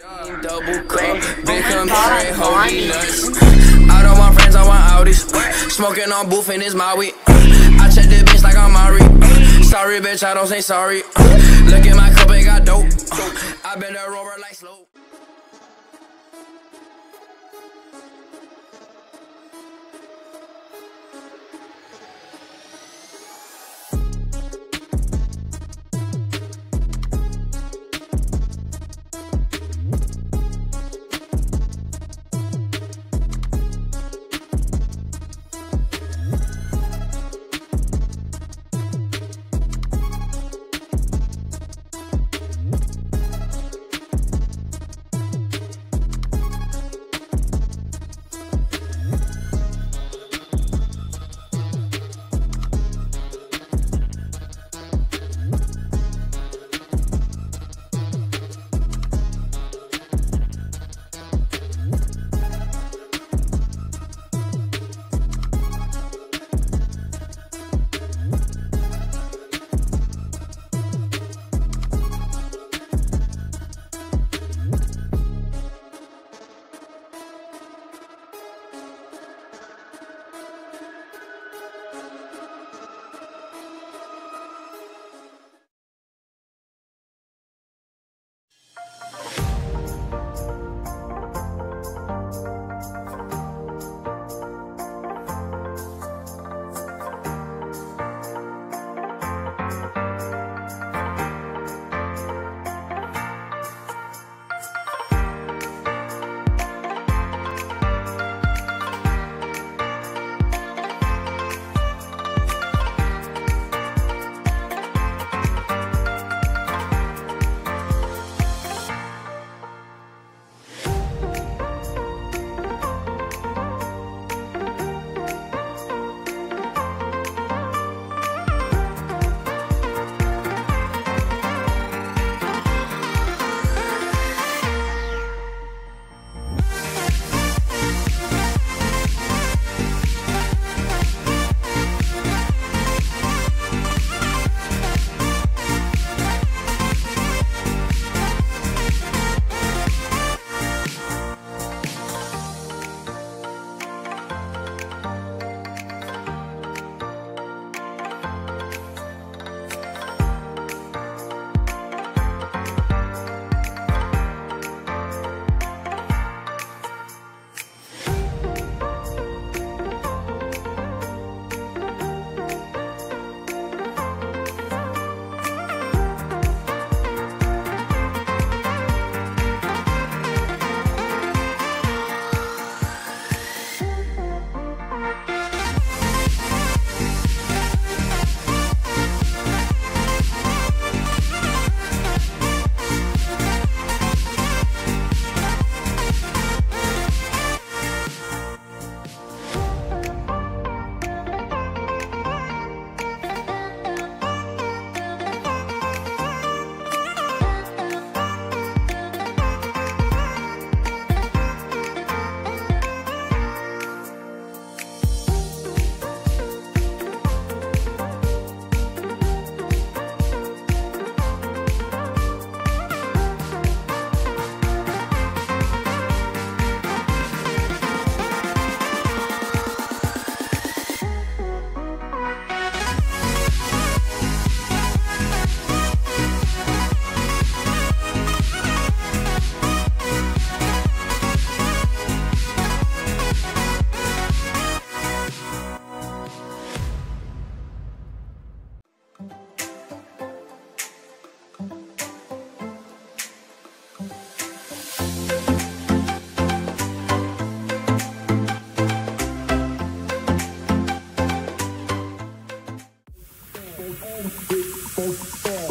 Double cup, big Campari, holy nuts. I don't want friends, I want Audis. Smoking on booth in his Maui. I check the bitch like I'm Mari. Sorry, bitch, I don't say sorry. Look at my cup, it got dope. I been a rover like slow.